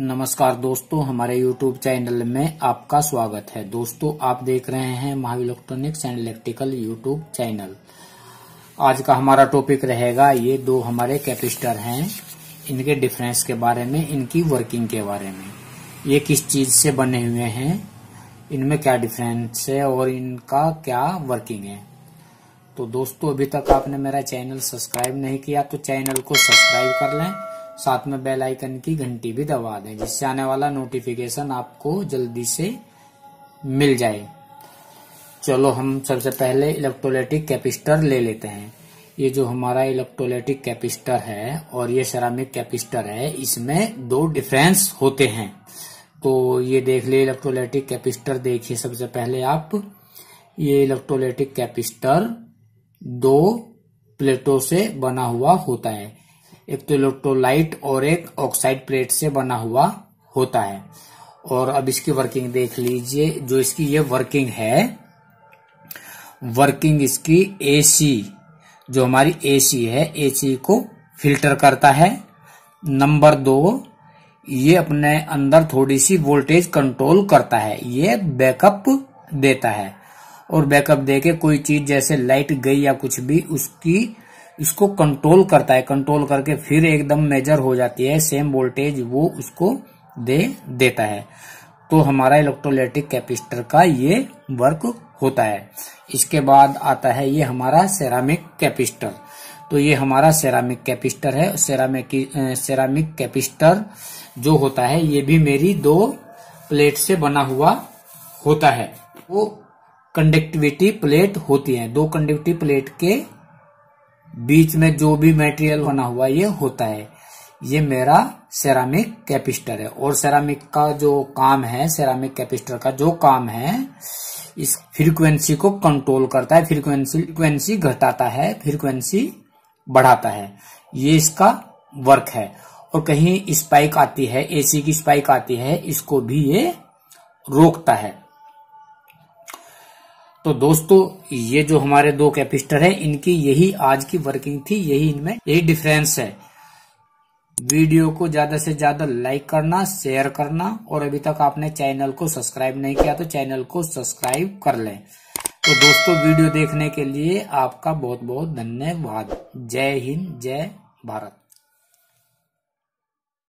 नमस्कार दोस्तों, हमारे YouTube चैनल में आपका स्वागत है। दोस्तों, आप देख रहे हैं Mahavir electronics and electrical YouTube channel. आज का हमारा टॉपिक रहेगा, ये दो हमारे कैपिस्टर हैं। इनके डिफरेंस के बारे में, इनकी वर्किंग के बारे में। ये किस चीज़ से बने हुए हैं? इनमें क्या डिफरेंस है और इनका क्या वर्किंग है? तो दोस्तों, अभी तक आपने मेरा चैनल सब्सक्राइब नहीं किया तो चैनल को सब्सक्राइब कर लें। साथ में बेल आइकन की घंटी भी दबा दें, जिससे आने वाला नोटिफिकेशन आपको जल्दी से मिल जाए। चलो, हम सबसे पहले इलेक्ट्रोलाइटिक कैपिस्टर ले लेते हैं। ये जो हमारा इलेक्ट्रोलाइटिक कैपिस्टर है और ये सेरामिक कैपिस्टर है, इसमें दो डिफरेंस होते हैं। तो ये देख लिए इलेक्ट्रोलाइटिक कैपिस्टर देखिए सबसे पहले आप। ये इलेक्ट्रोलाइटिक कैपिस्टर दो प्लेटों से बना हुआ होता है। एक तो इलेक्ट्रोलाइट और एक ऑक्साइड प्लेट से बना हुआ होता है। और अब इसकी वर्किंग देख लीजिए, जो इसकी ये वर्किंग है, वर्किंग इसकी एसी जो हमारी एसी है एसी को फ़िल्टर करता है। नंबर दो, ये अपने अंदर थोड़ी सी वोल्टेज कंट्रोल करता है, ये बैकअप देता है। और बैकअप देके कोई चीज़ जैसे लाइट गई या कुछ भी, उसकी इसको कंट्रोल करता है कंट्रोल करके फिर एकदम मेजर हो जाती है सेम वोल्टेज वो उसको दे देता है। तो हमारा इलेक्ट्रोलाइटिक कैपिस्टर का ये वर्क होता है। इसके बाद आता है ये हमारा सेरामिक कैपिस्टर तो ये हमारा सेरामिक कैपिस्टर है। सेरामिक सेरामिक कैपिस्टर जो होता है, ये भी मेरी दो प्लेट से बना हुआ होता है। वो कंडक्टिविटी प्लेट होती है। दो कंडक्टिविटी प्लेट के बीच में जो भी मटेरियल बना हुआ ये होता है। ये मेरा सेरामिक कैपिस्टर है। और सेरामिक का जो काम है सेरामिक कैपिस्टर का जो काम है, इस फ्रीक्वेंसी को कंट्रोल करता है। फ्रीक्वेंसी फ्रीक्वेंसी घटाता है फ्रीक्वेंसी बढ़ाता है। ये इसका वर्क है। और कहीं स्पाइक आती है एसी की स्पाइक आती है, इसको भी ये रोकता है। तो दोस्तों, ये जो हमारे दो कैपिस्टर है, इनकी यही आज की वर्किंग थी, यही इनमें यही डिफरेंस है। वीडियो को ज़्यादा से ज़्यादा लाइक करना शेयर करना, और अभी तक आपने चैनल को सब्सक्राइब नहीं किया तो चैनल को सब्सक्राइब कर लें। तो दोस्तों, वीडियो देखने के लिए आपका बहुत बहुत धन्यवाद। जय हिंद, जय भारत।